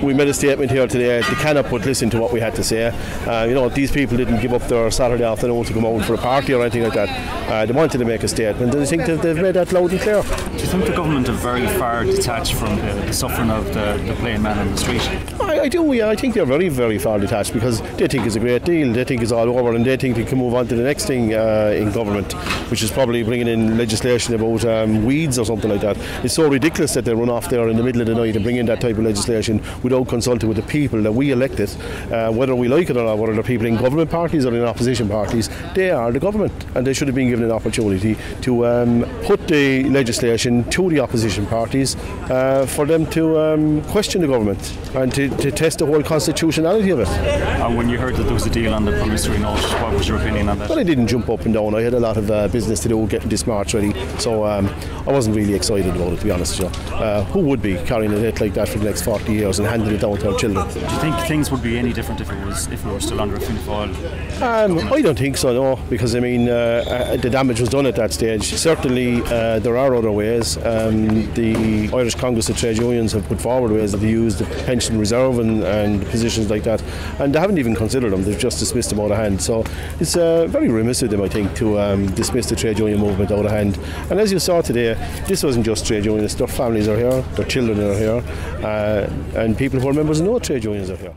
We made a statement here today. They cannot but listen to what we had to say. Uh, you know, these people didn't give up their Saturday afternoon to come out for a party or anything like that. Uh, they wanted to make a statement, and I think they've, they've made that loud and clear. Do you think the government are very far detached from the, the suffering of the, the plain man on the street? I, I do, yeah. I think they're very, very far detached because they think it's a great deal. They think it's all over, and they think they can move on to the next thing uh, in government, which is probably bringing in legislation about um, weeds or something like that. It's so ridiculous that they run off there in the middle of the night and bring in that type of legislation without consulting with the people that we elected, uh, whether we like it or not, whether they're people in government parties or in opposition parties, they are the government and they should have been given an opportunity to um, put the legislation to the opposition parties uh, for them to um, question the government and to, to test the whole constitutionality of it. And when you heard that there was a deal on the promissory note, what was your opinion on that? Well, I didn't jump up and down. I had a lot of uh, business to do getting this march ready, so um, I wasn't really excited about it, to be honest with you. Uh, who would be carrying a debt like that for the next 40 years and handing it down to our children? Do you think things would be any different if it was if we were still under a Fianna Fáil? Um, I don't think so, no, because I mean uh, uh, the damage was done at that stage. Certainly, uh, there are other ways. Um, the Irish Congress of Trade Unions have put forward ways of use the pension reserve and, and positions like that, and they haven't even considered them. They've just dismissed them out of hand. So it's uh, very remiss of them, I think, to um, dismiss the trade union movement out of hand. And as you saw today, this wasn't just trade unionists. Their families are here, their children are here, uh, and people who are members of no trade unions are here.